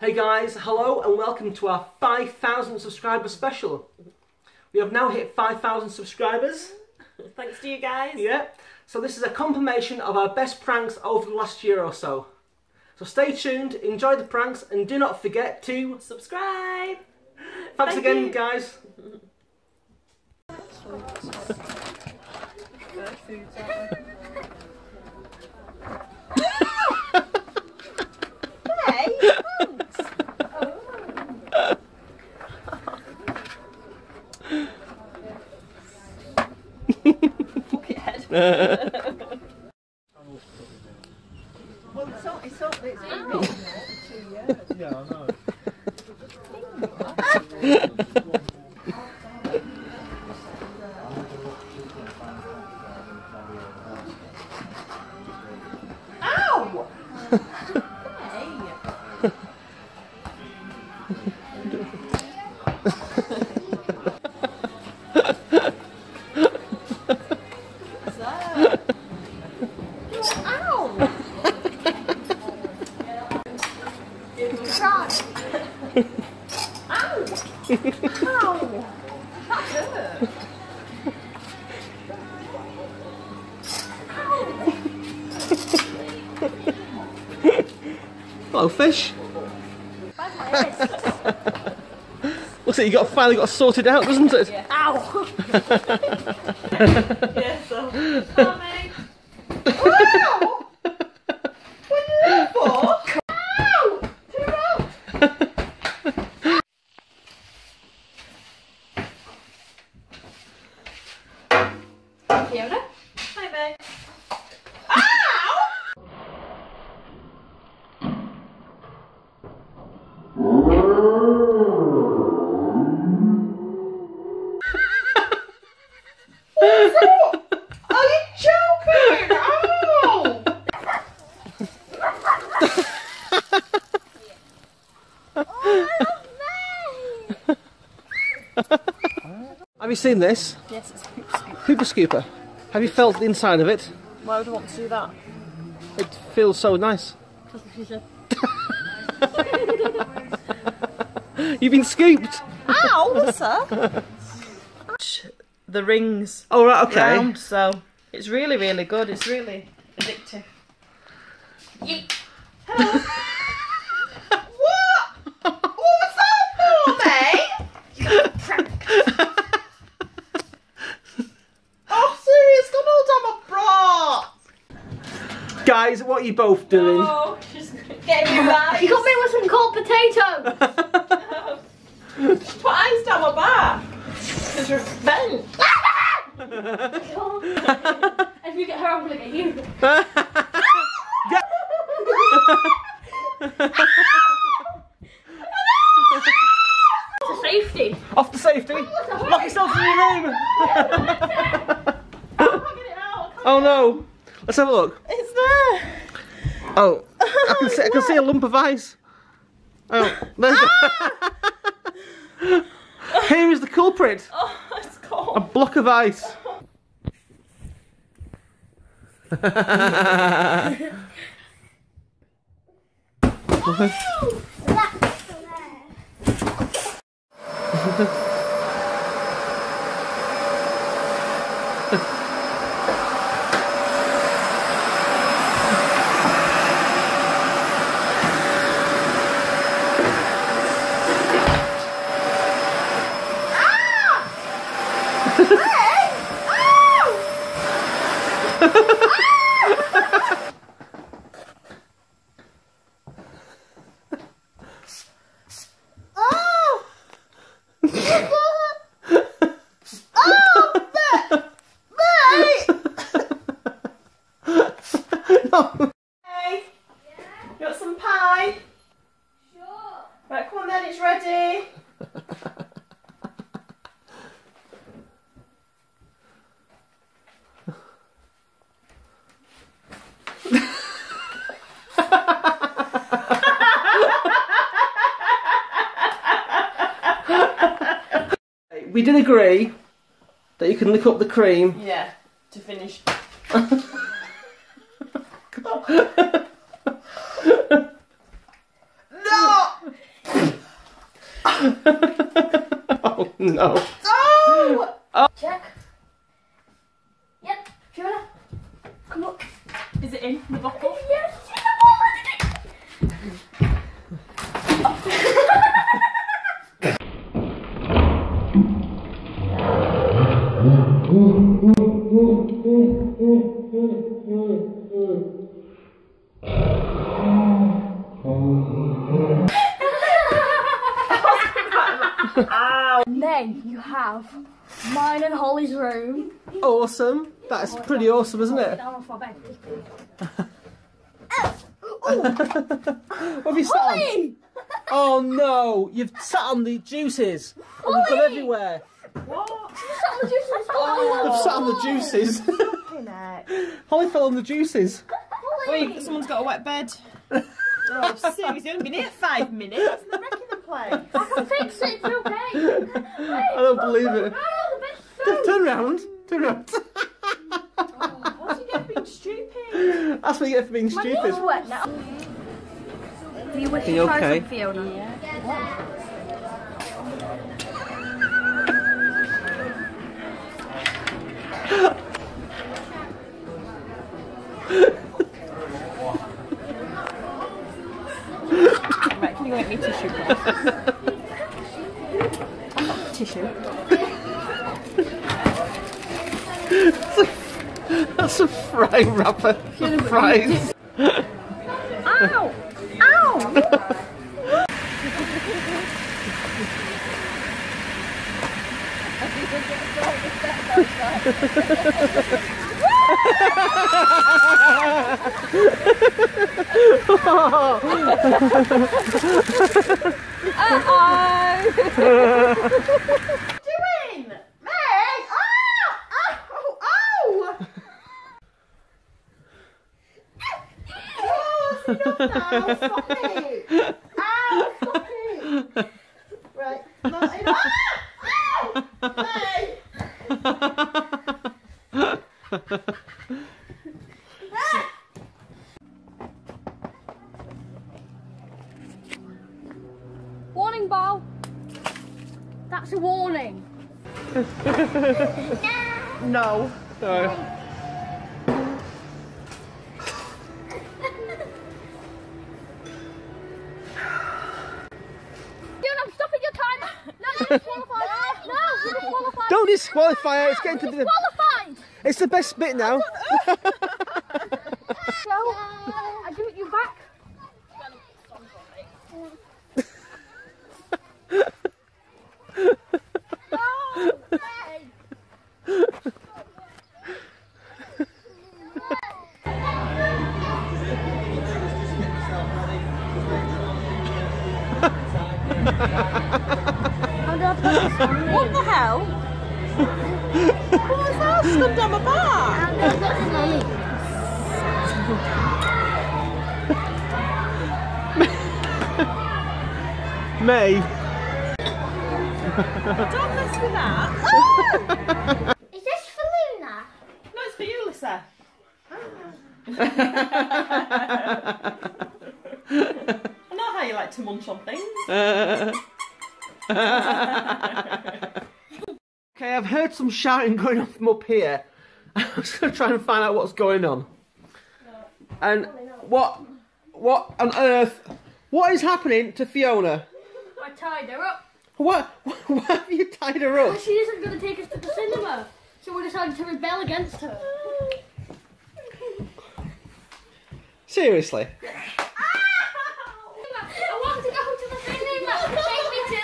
Hey guys, hello and welcome to our 5,000 subscriber special. We have now hit 5,000 subscribers. Thanks to you guys. Yeah. So this is a confirmation of our best pranks over the last year or so. So stay tuned, enjoy the pranks, and do not forget to. Subscribe. Thanks Thank again, you. guys. Ow! Ow! That hurt. Hello, fish. Looks like you got finally got sorted out, doesn't it? Ow! yeah, so. Mommy. Ow! What are you there for? Ow! Turn around. Fiona. Hi, May. Are you joking? Ow! Have you seen this? Yes, it's a poop scoop. Pooper scooper. Have you felt the inside of it? Why would I want to do that? It feels so nice. You've been scooped. Ow, sir. the rings Oh right, okay. round, so it's really, really good. It's really addictive. What? What was that for, mate? Oh, serious? Come hold on my bra. Guys, what are you both doing? Oh, she's getting me back. You got me with some cold potato. Put ice down my back. Because you're bent. if you get her, I'm gonna get you. To safety. Off to safety. Lock yourself in your room. oh no. Let's have a look. There. Oh, I can see. I can see a lump of ice. Oh, there's. Here is the culprit. Oh, it's A block of ice. Oh! Hey. You want some pie? Sure. Right, come on then, it's ready. We did agree that you can lick up the cream. Yeah, to finish. No! oh no. No! Oh check. Yep. Fiona. Come look. Is it in the bottle? Yes. And then you have mine and Holly's room. Awesome. That's pretty awesome, isn't it? Down off our bed. Oh, what have you sat on? Oh no, you've sat on the juices. And they've gone everywhere. They've sat on the juices. Holly fell on the juices. Wait, someone's got a wet bed. Oh, seriously, only been here five minutes. They're wrecking the place. I can fix it, it's okay. I don't believe it. Oh, the bed's so Turn round. Turn round. What do you get for being stupid? That's what you get for being stupid. wet now. Do you wish Are you to try okay? some Fiona? Right, can you get me tissue? tissue. That's a fry wrapper for fries. Ow! Ow! Doing? Meg? Ah! Ow! Ow! Oh. Stop it. Ow, stop it. Right. Not enough. Ow! Meg. Don't disqualify her. It's getting to the. Disqualified. It's the best bit now. What the hell? What's that stuck down my back? May. Don't mess with that. Is this for Luna? No, it's for you, Lisa. I know how you like to munch on things. I've heard some shouting going on from up here. I was going to try and find out what's going on. And what, what on earth, what is happening to Fiona? I tied her up. What, why have you tied her up? She isn't going to take us to the cinema. So we decided to rebel against her. Seriously? I want to go to the cinema. Take me to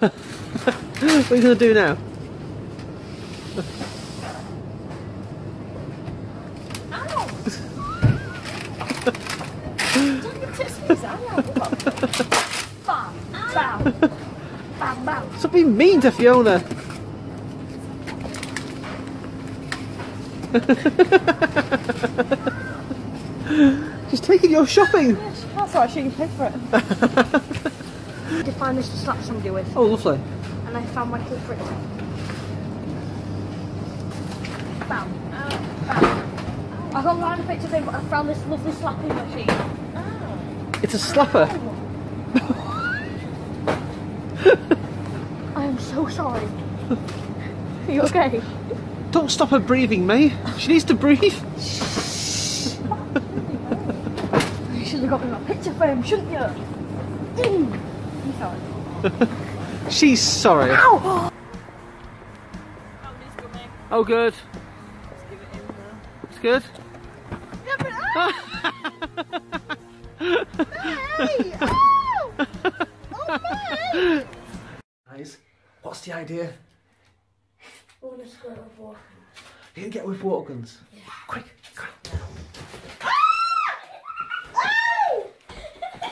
the cinema. What are you going to do now? Bam, bam, bam, bam. Stop being mean to Fiona. She's taking your shopping. That's alright, she can pay for it. Find this to slap somebody with, Oh, lovely. And I found my clip for it. Bam, bam. I got around a picture thing, but I found this lovely slapping machine. It's a slapper. I am so sorry. Are you okay? Don't stop her breathing, May. She needs to breathe. You should have got me my picture frame, shouldn't you? Mm. I'm sorry. She's sorry. Ow! Oh, good. It's good. Hey! Oh! Oh, mate! Guys, what's the idea? Oh, I want to squirt with water. You can get with water guns. Quick, quick. Ow!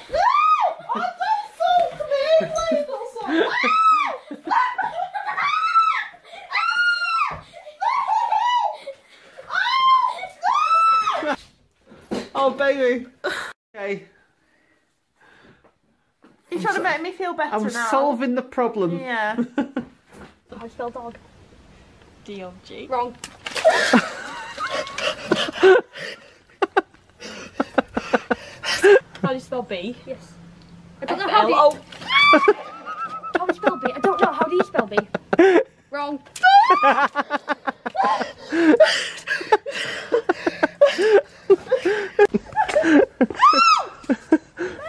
No! Oh, don't soak me! Please don't soak me! Oh, baby. Okay, You're trying to make me feel better I'm now. solving the problem. Yeah. How do you spell dog? D-O-G. Wrong. How do you spell B? Yes. I don't know how do you, how do you spell B. I don't know. How do you spell B? Wrong.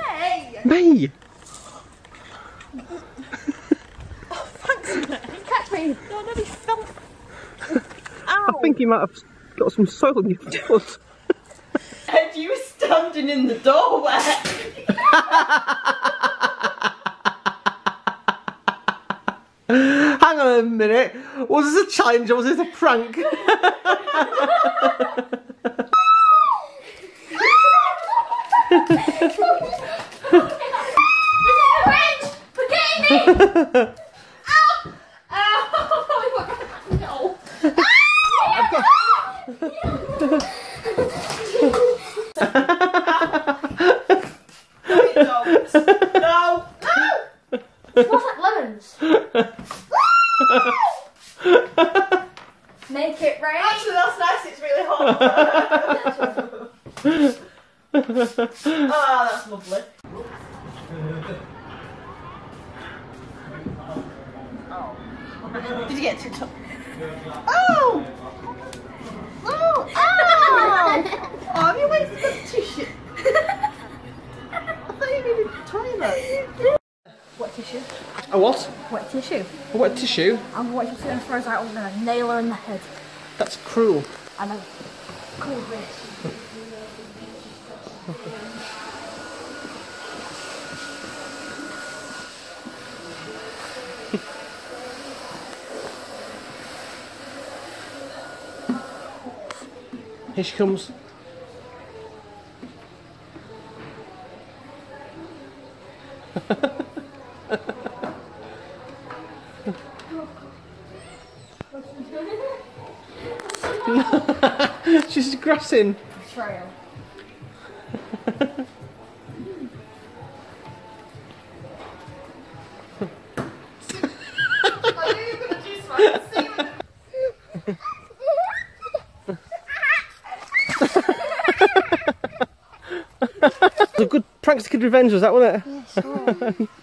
Hey! May! Catch me. No, no, he fell. I think you might have got some soil on your foot. And you were standing in the doorway. Hang on a minute. Was this a challenge or was this a prank? No! Smells like lemons. Make it rain. Actually, that's nice. It's really hot. Ah, that's lovely. Oh. Did you get to top? Oh! Oh! Oh! oh, have you wasted the tissue? I thought you needed the toilet. Wet tissue. A what? Wet tissue. A wet tissue? I'm wet tissue and throws out and then nail her in the head. That's cruel. I know. Cool this. Here she comes. She's grassing. Trail. Prankster Kid Revenge was that, wasn't it? Yes,